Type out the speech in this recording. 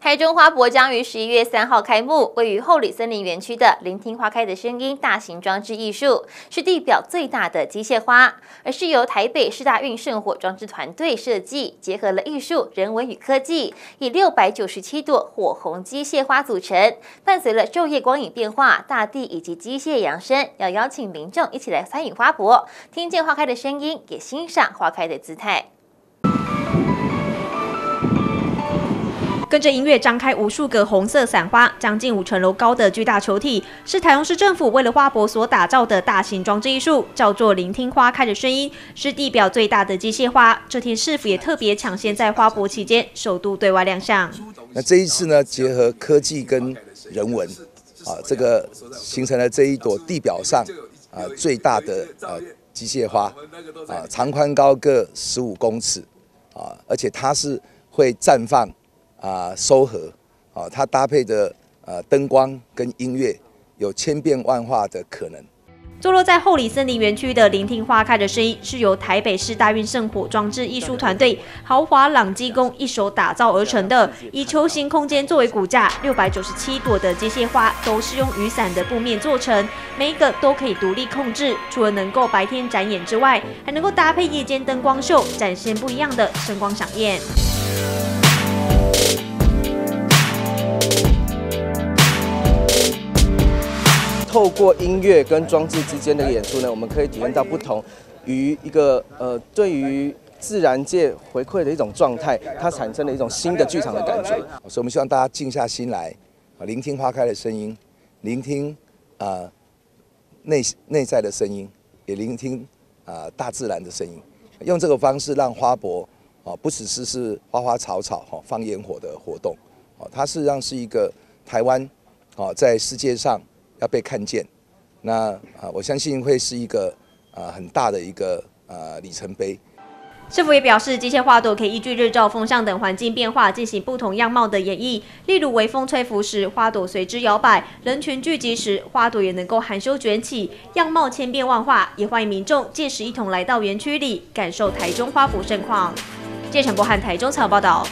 台中花博将于十一月三号开幕，位于后里森林园区的“聆听花开的声音”大型装置艺术，是地表最大的机械花，而是由台北市大运圣火装置团队设计，结合了艺术、人文与科技，以六百九十七朵火红机械花组成。伴随了昼夜光影变化，大地以及机械扬声，要邀请民众一起来参与花博，听见花开的声音，也欣赏花开的姿态。跟着音乐张开无数个红色伞花，将近五层楼高的巨大球体，是台中市政府为了花博所打造的大型装置艺术，叫做“聆听花开的声音”，是地表最大的机械花。这天市府也特别抢先在花博期间首度对外亮相。那这一次呢，结合科技跟人文，啊，这个形成了这一朵地表上啊最大的呃机械花，啊，长宽高各十五公尺，啊，而且它是会绽放。啊，收合，啊，它搭配的呃灯光跟音乐有千变万化的可能。坐落在后里森林园区的聆听花开的声音，是由台北市大运圣火装置艺术团队豪华朗基工一手打造而成的，以球形空间作为骨架，六百九十七朵的机械花都是用雨伞的布面做成，每一个都可以独立控制。除了能够白天展演之外，还能够搭配夜间灯光秀，展现不一样的声光响宴。透过音乐跟装置之间的演出呢，我们可以体验到不同于一个呃，对于自然界回馈的一种状态，它产生了一种新的剧场的感觉。所以，我们希望大家静下心来，啊，聆听花开的声音，聆听啊内内在的声音，也聆听啊大自然的声音。用这个方式让花博啊，不只是是花花草草哈放烟火的活动，啊，它事实上是一个台湾啊在世界上。要被看见，那啊，我相信会是一个啊很大的一个呃里程碑。师傅也表示，机械花朵可以依据日照、风向等环境变化进行不同样貌的演绎。例如，微风吹拂时，花朵随之摇摆；人群聚集时，花朵也能够含羞卷起，样貌千变万化。也欢迎民众届时一同来到园区里，感受台中花圃盛况。谢晨博汉台中草报道。